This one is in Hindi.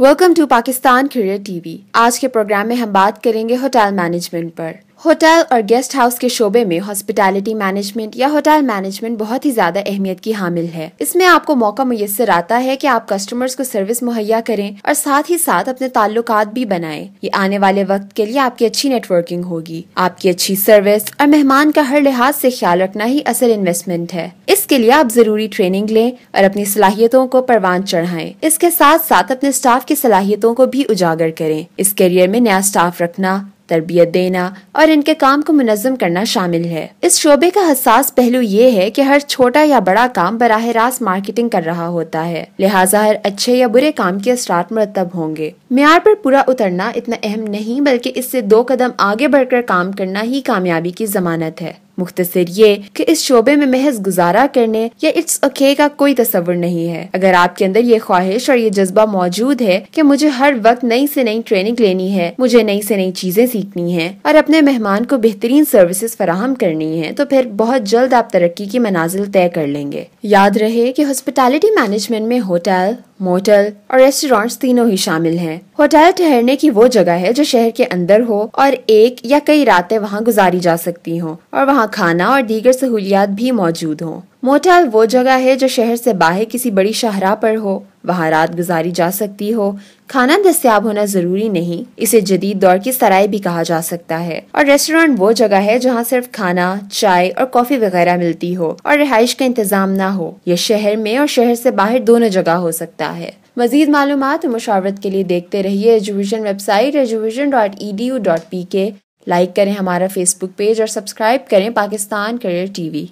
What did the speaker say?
Welcome to Pakistan career TV आज के प्रोग्राम में हम बात करेंगे होटल मैनेजमेंट पर। होटल और गेस्ट हाउस के शोबे में हॉस्पिटैलिटी मैनेजमेंट या होटल मैनेजमेंट बहुत ही ज़्यादा अहमियत की हामिल है। इसमें आपको मौका मुयसर आता है कि आप कस्टमर्स को सर्विस मुहैया करें और साथ ही साथ अपने ताल्लुक भी बनाएँ। ये आने वाले वक्त के लिए आपकी अच्छी नेटवर्किंग होगी, आपकी अच्छी सर्विस और मेहमान का हर लिहाज से ख्याल रखना ही असल इन्वेस्टमेंट है। इसके लिए आप ज़रूरी ट्रेनिंग लें और अपनी सलाहियतों को परवान चढ़ाएँ। इसके साथ साथ अपने स्टाफ की सलाहियतों को भी उजागर करें। इस करियर में नया स्टाफ रखना, तरबियत देना और इनके काम को मुनज़म करना शामिल है। इस शोबे का हसास पहलू ये है कि हर छोटा या बड़ा काम बराह रास्त मार्केटिंग कर रहा होता है। लिहाजा हर अच्छे या बुरे काम के असरात मरतब होंगे। मैार पर पूरा उतरना इतना अहम नहीं, बल्कि इससे दो कदम आगे बढ़कर काम करना ही कामयाबी की जमानत है। मुख्तसर, ये कि इस शोबे में महज गुजारा करने या इट्स ओके का कोई तस्वर नहीं है। अगर आपके अंदर ये ख्वाहिश और ये जज्बा मौजूद है कि मुझे हर वक्त नई से नई ट्रेनिंग लेनी है, मुझे नई से नई चीज़ें सीखनी है और अपने मेहमान को बेहतरीन सर्विसेज़ फराहम करनी है तो फिर बहुत जल्द आप तरक्की की मनाजिल तय कर लेंगे। याद रहे की हॉस्पिटैलिटी मैनेजमेंट में होटल मोटल और रेस्टोरेंट्स तीनों ही शामिल हैं। होटल ठहरने की वो जगह है जो शहर के अंदर हो और एक या कई रातें वहाँ गुजारी जा सकती हों और वहाँ खाना और दीगर सहूलियात भी मौजूद हों मोटल वो जगह है जो शहर से बाहर किसी बड़ी शाहरा पर हो वहाँ रात गुजारी जा सकती हो। खाना दस्तियाब होना ज़रूरी नहीं। इसे जदीद दौर की सराय भी कहा जा सकता है। और रेस्टोरेंट वो जगह है जहाँ सिर्फ़ खाना, चाय और कॉफ़ी वगैरह मिलती हो और रिहाइश का इंतज़ाम ना हो। यह शहर में और शहर से बाहर दोनों जगह हो सकता है। मजीद मालूम और मशावरत के लिए देखते रहिए Eduvision website Eduvision dot E D U dot P K like करें हमारा फेसबुक पेज और सब्सक्राइब करें पाकिस्तान करियर टीवी।